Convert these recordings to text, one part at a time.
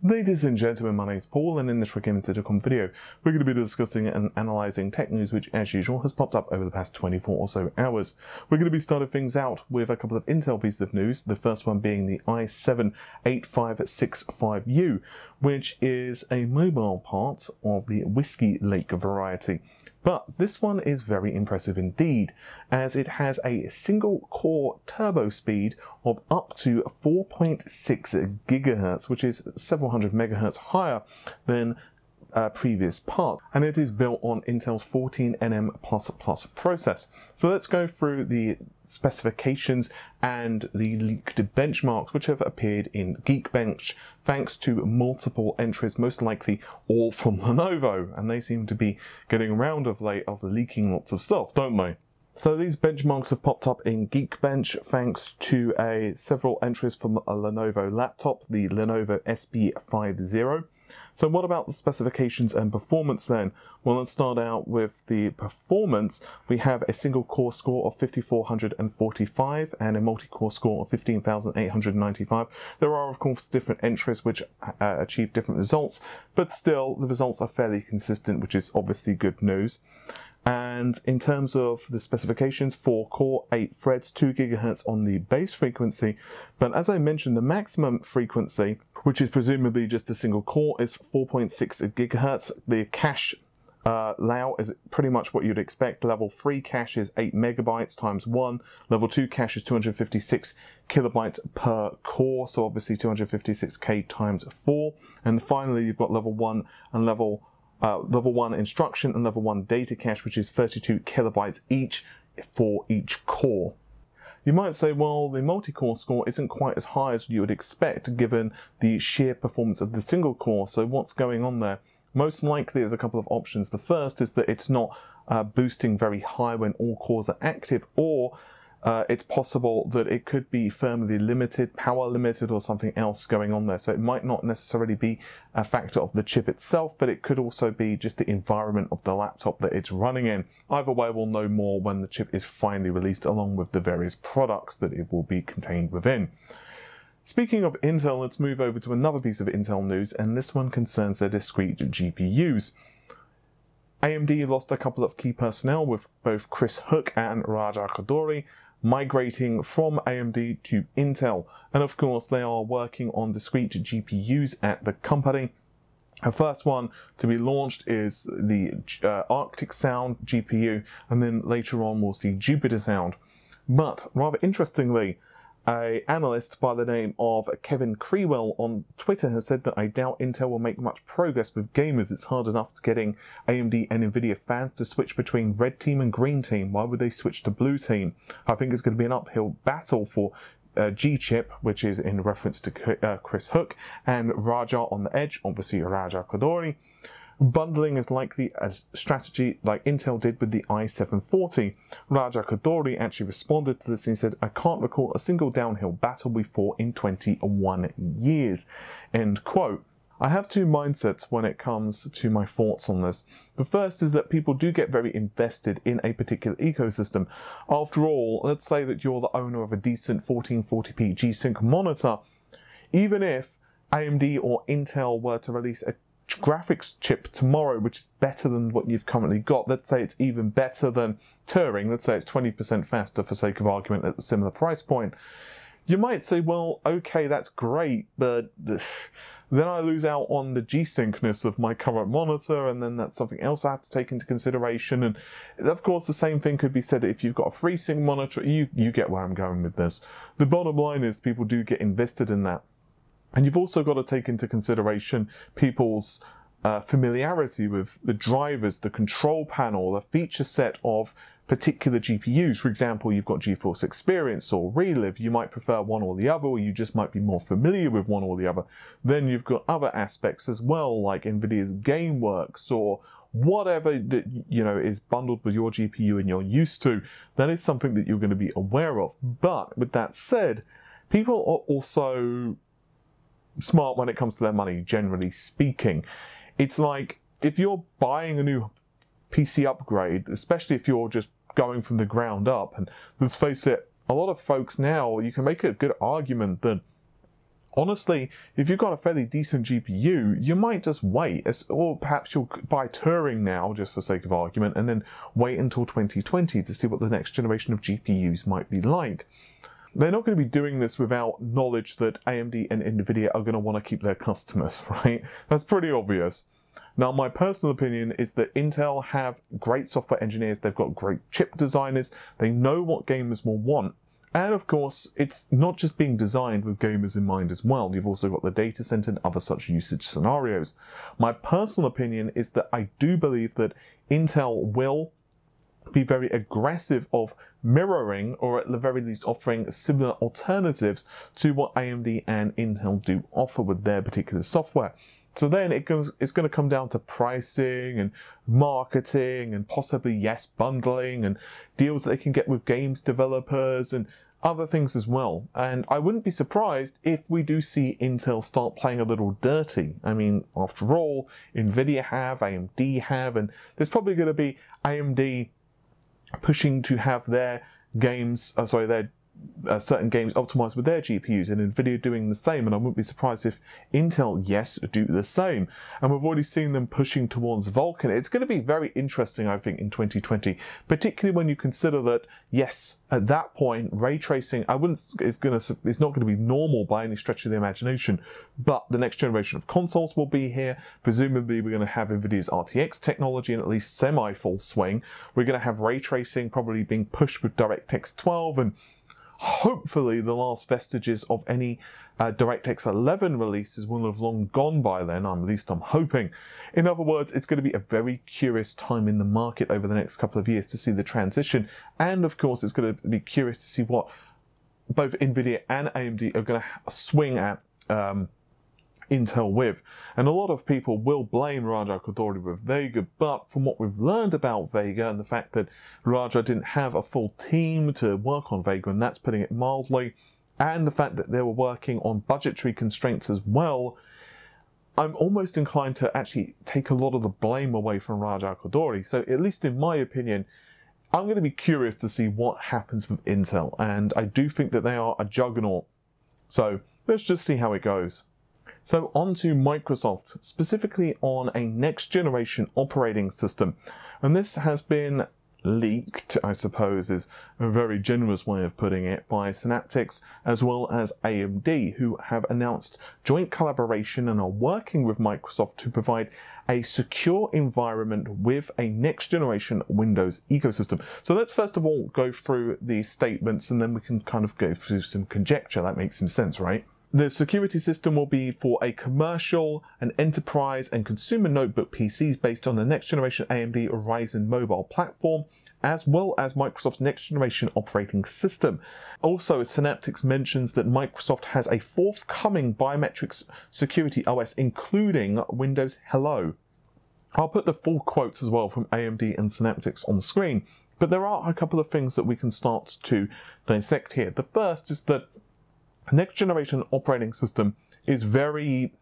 Ladies and gentlemen, my name is Paul, and in this Gaming.com video, we're going to be discussing and analysing tech news which, as usual, has popped up over the past 24 or so hours. We're going to be starting things out with a couple of Intel pieces of news, the first one being the i7-8565U, which is a mobile part of the Whiskey Lake variety. But this one is very impressive indeed, as it has a single core turbo speed of up to 4.6 gigahertz, which is several hundred megahertz higher than uh, previous part, and it is built on Intel's 14nm++ plus process. So let's go through the specifications and the leaked benchmarks which have appeared in Geekbench thanks to multiple entries, most likely all from Lenovo, and they seem to be getting around of late of leaking lots of stuff, don't they? So these benchmarks have popped up in Geekbench thanks to a several entries from a Lenovo laptop, the Lenovo SB50. So what about the specifications and performance then? Well, let's start out with the performance. We have a single core score of 5445 and a multi-core score of 15895. There are of course different entries which uh, achieve different results, but still the results are fairly consistent, which is obviously good news. And in terms of the specifications, 4 core, 8 threads, 2 gigahertz on the base frequency. But as I mentioned, the maximum frequency, which is presumably just a single core, is 4.6 gigahertz. The cache uh, layout is pretty much what you'd expect. Level 3 cache is 8 megabytes times 1. Level 2 cache is 256 kilobytes per core, so obviously 256k times 4. And finally, you've got level 1 and level uh, level 1 instruction and level 1 data cache, which is 32 kilobytes each for each core. You might say, well, the multi-core score isn't quite as high as you would expect given the sheer performance of the single core, so what's going on there? Most likely there's a couple of options. The first is that it's not uh, boosting very high when all cores are active, or uh, it's possible that it could be firmly limited, power limited, or something else going on there. So it might not necessarily be a factor of the chip itself, but it could also be just the environment of the laptop that it's running in. Either way, we'll know more when the chip is finally released, along with the various products that it will be contained within. Speaking of Intel, let's move over to another piece of Intel news, and this one concerns their discrete GPUs. AMD lost a couple of key personnel with both Chris Hook and Raja Koduri migrating from AMD to Intel. And of course, they are working on discrete GPUs at the company. The first one to be launched is the uh, Arctic Sound GPU, and then later on we'll see Jupiter Sound. But rather interestingly, a analyst by the name of Kevin Krewell on Twitter has said that I doubt Intel will make much progress with gamers. It's hard enough to getting AMD and Nvidia fans to switch between red team and green team. Why would they switch to blue team? I think it's going to be an uphill battle for uh, G chip, which is in reference to uh, Chris Hook, and Raja on the edge, obviously Raja Koduri. Bundling is likely a strategy like Intel did with the i740. Raja Koduri actually responded to this and said, I can't recall a single downhill battle we fought in 21 years. End quote. I have two mindsets when it comes to my thoughts on this. The first is that people do get very invested in a particular ecosystem. After all, let's say that you're the owner of a decent 1440p G-Sync monitor. Even if AMD or Intel were to release a graphics chip tomorrow, which is better than what you've currently got, let's say it's even better than Turing, let's say it's 20% faster for sake of argument at a similar price point, you might say, well, okay, that's great, but then I lose out on the G-Syncness of my current monitor, and then that's something else I have to take into consideration. And of course, the same thing could be said if you've got a FreeSync monitor, you, you get where I'm going with this. The bottom line is people do get invested in that. And you've also got to take into consideration people's uh, familiarity with the drivers, the control panel, the feature set of particular GPUs. For example, you've got GeForce Experience or ReLive. You might prefer one or the other, or you just might be more familiar with one or the other. Then you've got other aspects as well, like NVIDIA's GameWorks or whatever that you know is bundled with your GPU and you're used to. That is something that you're going to be aware of. But with that said, people are also smart when it comes to their money, generally speaking. It's like if you're buying a new PC upgrade, especially if you're just going from the ground up, and let's face it, a lot of folks now, you can make a good argument that honestly, if you've got a fairly decent GPU, you might just wait, or perhaps you'll buy Turing now, just for sake of argument, and then wait until 2020 to see what the next generation of GPUs might be like. They're not going to be doing this without knowledge that AMD and Nvidia are going to want to keep their customers, right? That's pretty obvious. Now, my personal opinion is that Intel have great software engineers, they've got great chip designers, they know what gamers will want, and of course, it's not just being designed with gamers in mind as well. You've also got the data center and other such usage scenarios. My personal opinion is that I do believe that Intel will be very aggressive of mirroring or at the very least offering similar alternatives to what AMD and Intel do offer with their particular software. So then it goes, it's going to come down to pricing and marketing and possibly, yes, bundling and deals that they can get with games developers and other things as well. And I wouldn't be surprised if we do see Intel start playing a little dirty. I mean, after all, Nvidia have, AMD have, and there's probably going to be AMD pushing to have their games, uh, sorry, their uh, certain games optimized with their GPUs, and Nvidia doing the same. And I wouldn't be surprised if Intel, yes, do the same. And we've already seen them pushing towards Vulkan. It's going to be very interesting, I think, in 2020, particularly when you consider that, yes, at that point, ray tracing, I wouldn't, is going to, it's not going to be normal by any stretch of the imagination. But the next generation of consoles will be here. Presumably, we're going to have Nvidia's RTX technology in at least semi full swing. We're going to have ray tracing probably being pushed with DirectX 12 and hopefully the last vestiges of any uh, DirectX 11 releases will have long gone by then, at least I'm hoping. In other words, it's going to be a very curious time in the market over the next couple of years to see the transition, and of course it's going to be curious to see what both NVIDIA and AMD are going to swing at um, Intel with. And a lot of people will blame Raja Koduri with Vega, but from what we've learned about Vega and the fact that Raja didn't have a full team to work on Vega, and that's putting it mildly, and the fact that they were working on budgetary constraints as well, I'm almost inclined to actually take a lot of the blame away from Raja Koduri. So, at least in my opinion, I'm going to be curious to see what happens with Intel, and I do think that they are a juggernaut. So, let's just see how it goes. So on to Microsoft, specifically on a next generation operating system. And this has been leaked, I suppose is a very generous way of putting it, by Synaptics as well as AMD, who have announced joint collaboration and are working with Microsoft to provide a secure environment with a next generation Windows ecosystem. So let's first of all go through the statements and then we can kind of go through some conjecture. That makes some sense, right? The security system will be for a commercial, an enterprise, and consumer notebook PCs based on the next generation AMD Ryzen mobile platform, as well as Microsoft's next generation operating system. Also, Synaptics mentions that Microsoft has a forthcoming biometrics security OS, including Windows Hello. I'll put the full quotes as well from AMD and Synaptics on the screen, but there are a couple of things that we can start to dissect here. The first is that next generation operating system is very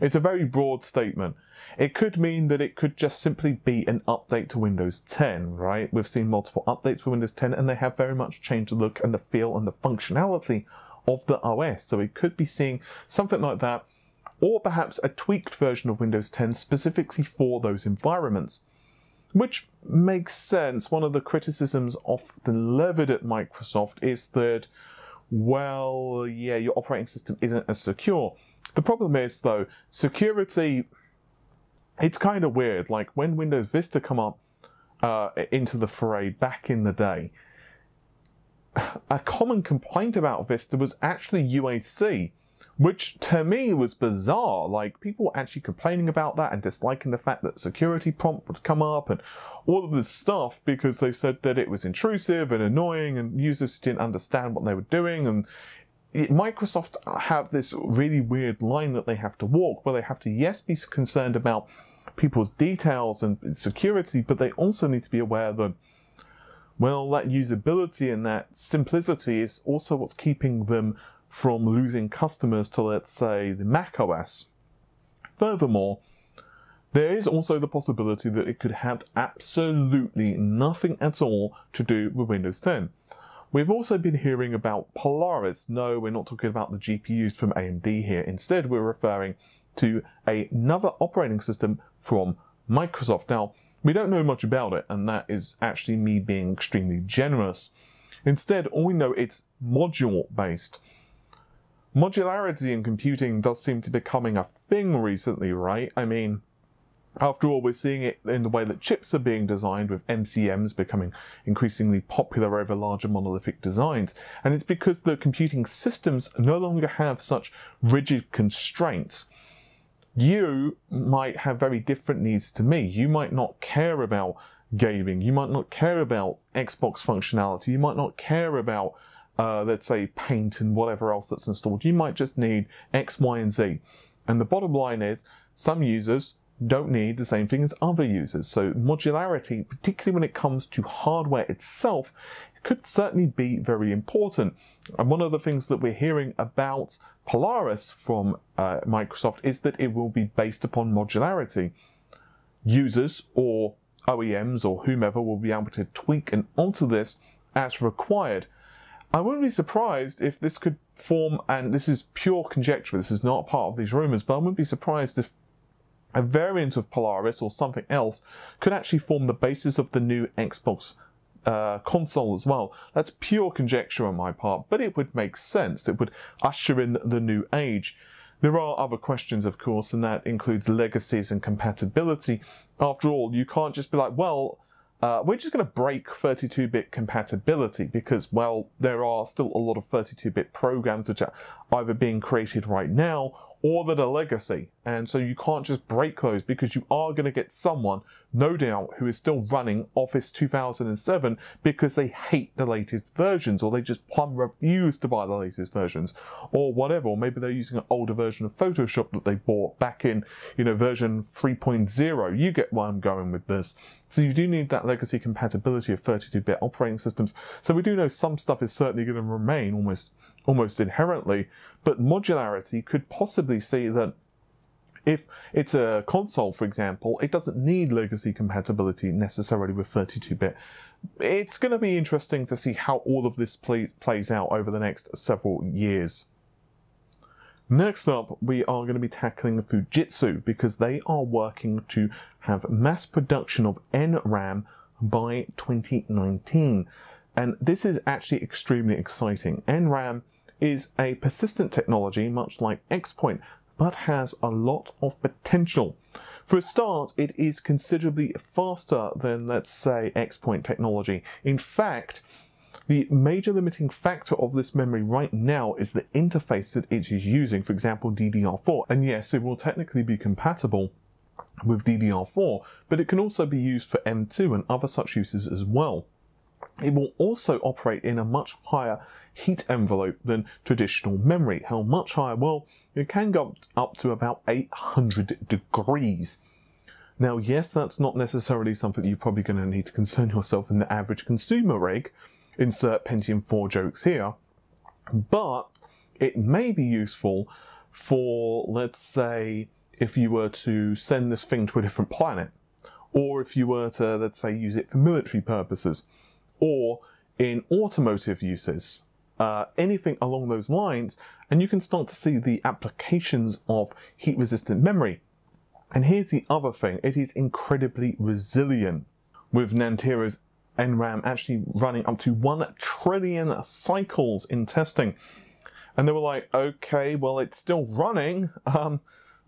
it's a very broad statement. It could mean that it could just simply be an update to Windows 10, right? We've seen multiple updates for Windows 10 and they have very much changed the look and the feel and the functionality of the OS. So we could be seeing something like that, or perhaps a tweaked version of Windows 10 specifically for those environments. Which makes sense. One of the criticisms often levied at Microsoft is that well, yeah, your operating system isn't as secure. The problem is, though, security, it's kind of weird. Like when Windows Vista come up uh, into the fray back in the day, a common complaint about Vista was actually UAC which to me was bizarre. Like people actually complaining about that and disliking the fact that security prompt would come up and all of this stuff because they said that it was intrusive and annoying and users didn't understand what they were doing and Microsoft have this really weird line that they have to walk where they have to yes be concerned about people's details and security but they also need to be aware that well that usability and that simplicity is also what's keeping them from losing customers to, let's say, the Mac OS. Furthermore, there is also the possibility that it could have absolutely nothing at all to do with Windows 10. We've also been hearing about Polaris. No, we're not talking about the GPUs from AMD here. Instead, we're referring to another operating system from Microsoft. Now, we don't know much about it, and that is actually me being extremely generous. Instead, all we know it's module based. Modularity in computing does seem to be becoming a thing recently, right? I mean, after all, we're seeing it in the way that chips are being designed, with MCMs becoming increasingly popular over larger monolithic designs. And it's because the computing systems no longer have such rigid constraints. You might have very different needs to me. You might not care about gaming. You might not care about Xbox functionality. You might not care about, uh, let's say, paint and whatever else that's installed. You might just need X, Y, and Z. And the bottom line is, some users don't need the same thing as other users. So modularity, particularly when it comes to hardware itself, could certainly be very important. And one of the things that we're hearing about Polaris from uh, Microsoft is that it will be based upon modularity. Users or OEMs or whomever will be able to tweak and alter this as required. I wouldn't be surprised if this could form, and this is pure conjecture, this is not part of these rumors, but I wouldn't be surprised if a variant of Polaris or something else could actually form the basis of the new Xbox uh, console as well. That's pure conjecture on my part, but it would make sense. It would usher in the new age. There are other questions, of course, and that includes legacies and compatibility. After all, you can't just be like, well, uh, we're just going to break 32-bit compatibility because, well, there are still a lot of 32-bit programs which are either being created right now or that are legacy. And so you can't just break those because you are going to get someone, no doubt, who is still running Office 2007 because they hate the latest versions or they just plumb refuse to buy the latest versions or whatever. Or maybe they're using an older version of Photoshop that they bought back in, you know, version 3.0. You get where I'm going with this. So you do need that legacy compatibility of 32-bit operating systems. So we do know some stuff is certainly going to remain almost almost inherently, but modularity could possibly see that if it's a console, for example, it doesn't need legacy compatibility necessarily with 32-bit. It's going to be interesting to see how all of this play, plays out over the next several years. Next up, we are going to be tackling Fujitsu because they are working to have mass production of NRAM by 2019. And this is actually extremely exciting. NRAM is a persistent technology, much like XPoint, but has a lot of potential. For a start, it is considerably faster than, let's say, XPoint technology. In fact, the major limiting factor of this memory right now is the interface that it is using, for example, DDR4. And yes, it will technically be compatible with DDR4, but it can also be used for M2 and other such uses as well. It will also operate in a much higher heat envelope than traditional memory. How much higher? Well, it can go up to about 800 degrees. Now, yes, that's not necessarily something you're probably going to need to concern yourself in the average consumer rig. Insert Pentium 4 jokes here. But it may be useful for, let's say, if you were to send this thing to a different planet, or if you were to, let's say, use it for military purposes, or in automotive uses, uh, anything along those lines, and you can start to see the applications of heat resistant memory. And here's the other thing it is incredibly resilient, with Nantero's NRAM actually running up to 1 trillion cycles in testing. And they were like, okay, well, it's still running. Um,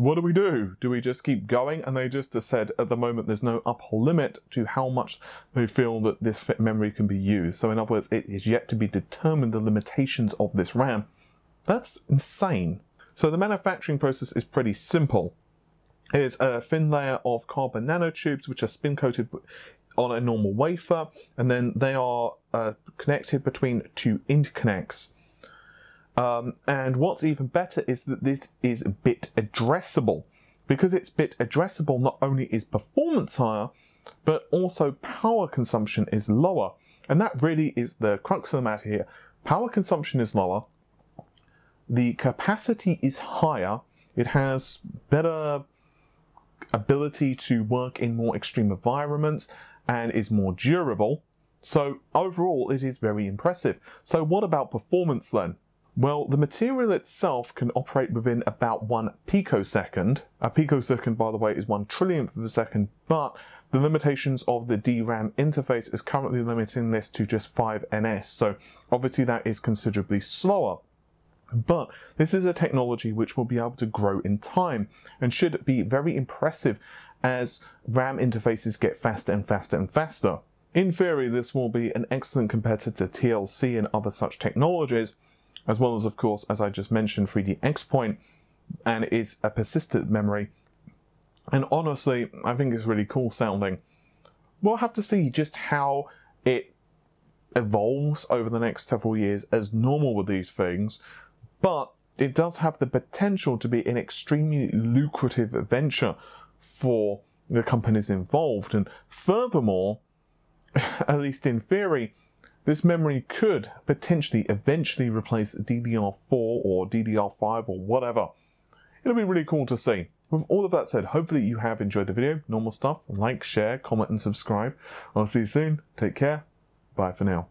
what do we do? Do we just keep going? And they just said at the moment there's no upper limit to how much they feel that this memory can be used. So in other words, it is yet to be determined the limitations of this RAM. That's insane. So the manufacturing process is pretty simple. It is a thin layer of carbon nanotubes which are spin coated on a normal wafer, and then they are uh, connected between two interconnects. Um, and what's even better is that this is a bit addressable. Because it's bit addressable, not only is performance higher, but also power consumption is lower. And that really is the crux of the matter here. Power consumption is lower, the capacity is higher, it has better ability to work in more extreme environments and is more durable. So overall, it is very impressive. So what about performance then? Well, the material itself can operate within about one picosecond. A picosecond, by the way, is one trillionth of a second, but the limitations of the DRAM interface is currently limiting this to just 5 ns, so obviously that is considerably slower. But this is a technology which will be able to grow in time and should be very impressive as RAM interfaces get faster and faster and faster. In theory, this will be an excellent competitor to TLC and other such technologies, as well as, of course, as I just mentioned, 3D XPoint, and it is a persistent memory. And honestly, I think it's really cool sounding. We'll have to see just how it evolves over the next several years as normal with these things, but it does have the potential to be an extremely lucrative venture for the companies involved. And furthermore, at least in theory, this memory could potentially eventually replace DDR4 or DDR5 or whatever. It'll be really cool to see. With all of that said, hopefully you have enjoyed the video. Normal stuff. Like, share, comment, and subscribe. I'll see you soon. Take care. Bye for now.